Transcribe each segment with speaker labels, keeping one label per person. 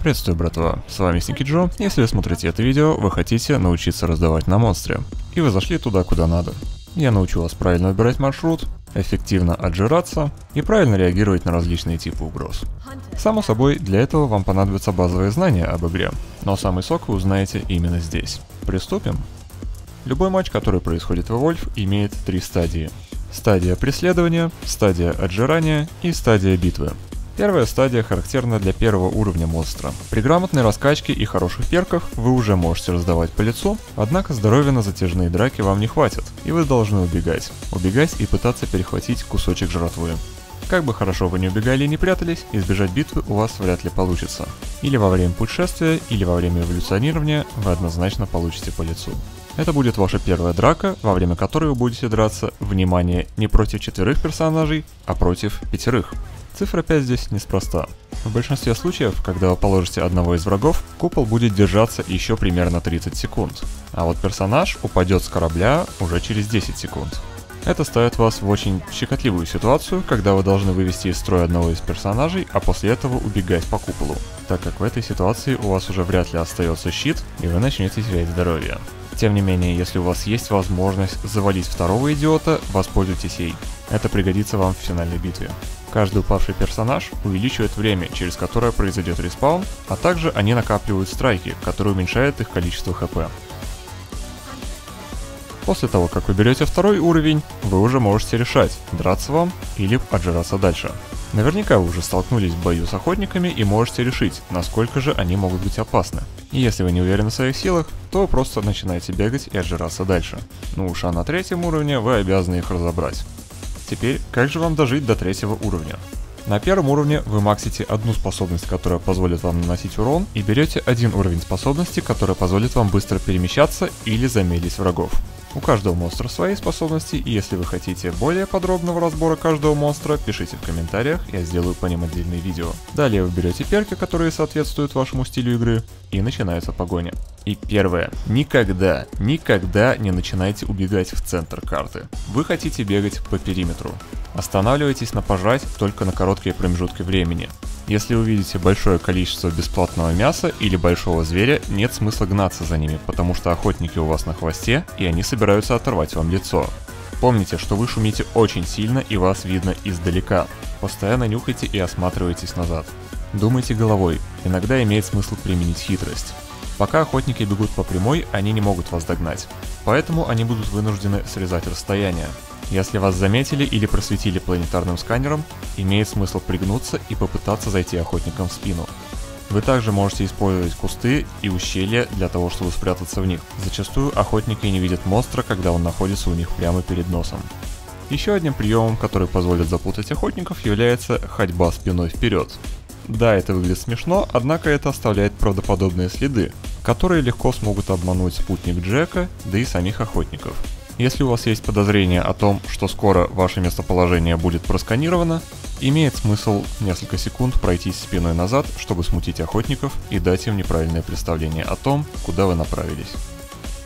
Speaker 1: Приветствую, братва, с вами Сники Джо. Если вы смотрите это видео, вы хотите научиться раздавать на монстре. И вы зашли туда, куда надо. Я научу вас правильно выбирать маршрут, эффективно отжираться и правильно реагировать на различные типы угроз. Само собой, для этого вам понадобятся базовые знания об игре, но самый сок вы узнаете именно здесь. Приступим? Любой матч, который происходит в Evolve, имеет три стадии. Стадия преследования, стадия отжирания и стадия битвы. Первая стадия характерна для первого уровня монстра. При грамотной раскачке и хороших перках вы уже можете раздавать по лицу, однако здоровья на затяжные драки вам не хватит, и вы должны убегать. Убегать и пытаться перехватить кусочек жратвы. Как бы хорошо вы не убегали и не прятались, избежать битвы у вас вряд ли получится. Или во время путешествия, или во время эволюционирования вы однозначно получите по лицу. Это будет ваша первая драка, во время которой вы будете драться, внимание, не против четверых персонажей, а против пятерых. Цифра 5 здесь неспроста. В большинстве случаев, когда вы положите одного из врагов, купол будет держаться еще примерно 30 секунд, а вот персонаж упадет с корабля уже через 10 секунд. Это ставит вас в очень щекотливую ситуацию, когда вы должны вывести из строя одного из персонажей, а после этого убегать по куполу, так как в этой ситуации у вас уже вряд ли остается щит, и вы начнете терять здоровье. Тем не менее, если у вас есть возможность завалить второго идиота, воспользуйтесь ей. Это пригодится вам в финальной битве. Каждый упавший персонаж увеличивает время, через которое произойдет респаун, а также они накапливают страйки, которые уменьшают их количество хп. После того, как вы берете второй уровень, вы уже можете решать, драться вам или отжираться дальше. Наверняка вы уже столкнулись в бою с охотниками и можете решить, насколько же они могут быть опасны. И если вы не уверены в своих силах, то просто начинаете бегать и отжираться дальше. Ну уж а на третьем уровне вы обязаны их разобрать. Теперь, как же вам дожить до третьего уровня? На первом уровне вы максите одну способность, которая позволит вам наносить урон, и берете один уровень способности, которая позволит вам быстро перемещаться или замедлить врагов. У каждого монстра свои способности, и если вы хотите более подробного разбора каждого монстра, пишите в комментариях, я сделаю по ним отдельное видео. Далее вы берете перки, которые соответствуют вашему стилю игры, и начинается погоня. И первое. Никогда, никогда не начинайте убегать в центр карты. Вы хотите бегать по периметру. Останавливайтесь на пожрать только на короткие промежутки времени. Если увидите большое количество бесплатного мяса или большого зверя, нет смысла гнаться за ними, потому что охотники у вас на хвосте, и они собираются оторвать вам лицо. Помните, что вы шумите очень сильно и вас видно издалека. Постоянно нюхайте и осматривайтесь назад. Думайте головой, иногда имеет смысл применить хитрость. Пока охотники бегут по прямой, они не могут вас догнать. Поэтому они будут вынуждены срезать расстояние. Если вас заметили или просветили планетарным сканером, имеет смысл пригнуться и попытаться зайти охотникам в спину. Вы также можете использовать кусты и ущелья для того, чтобы спрятаться в них. Зачастую охотники не видят монстра, когда он находится у них прямо перед носом. Еще одним приемом, который позволит запутать охотников, является ходьба спиной вперед. Да, это выглядит смешно, однако это оставляет правдоподобные следы, которые легко смогут обмануть спутник Джека, да и самих охотников. Если у вас есть подозрение о том, что скоро ваше местоположение будет просканировано, имеет смысл несколько секунд пройтись спиной назад, чтобы смутить охотников и дать им неправильное представление о том, куда вы направились.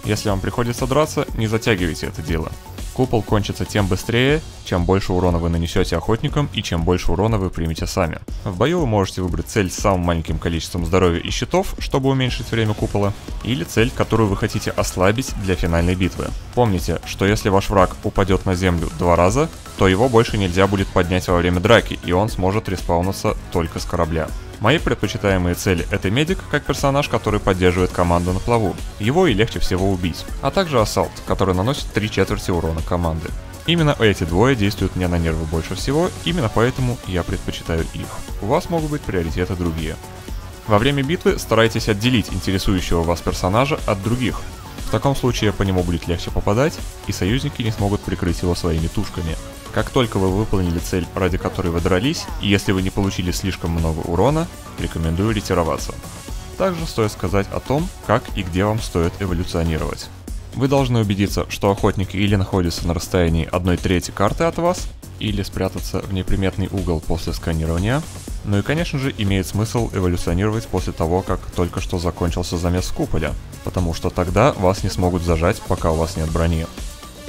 Speaker 1: Если вам приходится драться, не затягивайте это дело. Купол кончится тем быстрее, чем больше урона вы нанесете охотникам и чем больше урона вы примете сами. В бою вы можете выбрать цель с самым маленьким количеством здоровья и щитов, чтобы уменьшить время купола, или цель, которую вы хотите ослабить для финальной битвы. Помните, что если ваш враг упадет на землю два раза, то его больше нельзя будет поднять во время драки, и он сможет респауниться только с корабля. Мои предпочитаемые цели — это медик, как персонаж, который поддерживает команду на плаву. Его и легче всего убить. А также ассалт, который наносит три четверти урона команды. Именно эти двое действуют мне на нервы больше всего, именно поэтому я предпочитаю их. У вас могут быть приоритеты другие. Во время битвы старайтесь отделить интересующего вас персонажа от других. В таком случае по нему будет легче попадать, и союзники не смогут прикрыть его своими тушками. Как только вы выполнили цель, ради которой вы дрались, и если вы не получили слишком много урона, рекомендую ретироваться. Также стоит сказать о том, как и где вам стоит эволюционировать. Вы должны убедиться, что охотник или находится на расстоянии 1 трети карты от вас, или спрятаться в неприметный угол после сканирования. Ну и конечно же имеет смысл эволюционировать после того, как только что закончился замес куполя, потому что тогда вас не смогут зажать, пока у вас нет брони.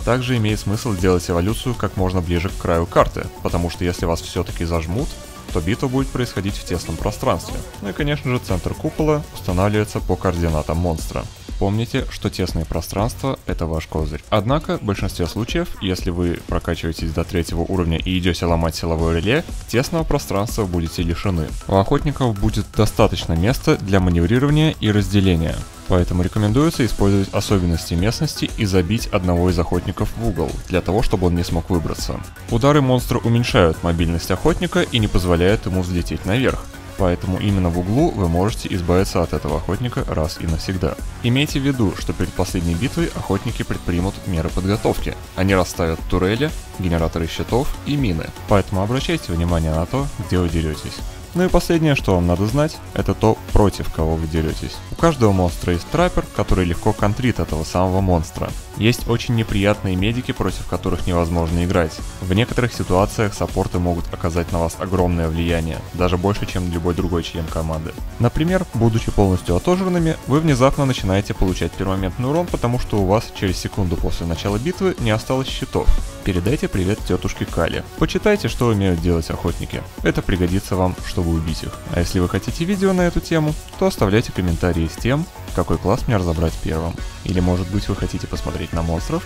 Speaker 1: Также имеет смысл делать эволюцию как можно ближе к краю карты, потому что если вас все-таки зажмут, то битва будет происходить в тесном пространстве. Ну и конечно же центр купола устанавливается по координатам монстра. Помните, что тесное пространство – это ваш козырь. Однако, в большинстве случаев, если вы прокачиваетесь до третьего уровня и идете ломать силовое реле, тесного пространства будете лишены. У охотников будет достаточно места для маневрирования и разделения. Поэтому рекомендуется использовать особенности местности и забить одного из охотников в угол, для того, чтобы он не смог выбраться. Удары монстра уменьшают мобильность охотника и не позволяют ему взлететь наверх. Поэтому именно в углу вы можете избавиться от этого охотника раз и навсегда. Имейте в виду, что перед последней битвой охотники предпримут меры подготовки. Они расставят турели, генераторы щитов и мины. Поэтому обращайте внимание на то, где вы деретесь. Ну и последнее, что вам надо знать, это то, против кого вы деретесь. Каждого монстра есть траппер, который легко контрит этого самого монстра. Есть очень неприятные медики, против которых невозможно играть. В некоторых ситуациях саппорты могут оказать на вас огромное влияние, даже больше, чем любой другой член команды. Например, будучи полностью отожранными, вы внезапно начинаете получать пермоментный урон, потому что у вас через секунду после начала битвы не осталось щитов. Передайте привет тетушке Кали. Почитайте, что умеют делать охотники. Это пригодится вам, чтобы убить их. А если вы хотите видео на эту тему, то оставляйте комментарии с тем, какой класс мне разобрать первым. Или может быть вы хотите посмотреть на монстров?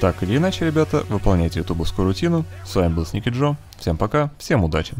Speaker 1: Так или иначе, ребята, выполняйте ютубовскую рутину. С вами был Сники Джо. Всем пока, всем удачи.